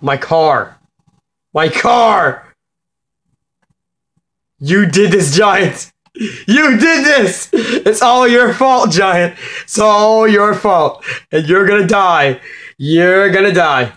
My car. My car! You did this, Giant! You did this! It's all your fault, Giant! It's all your fault! And you're gonna die! You're gonna die!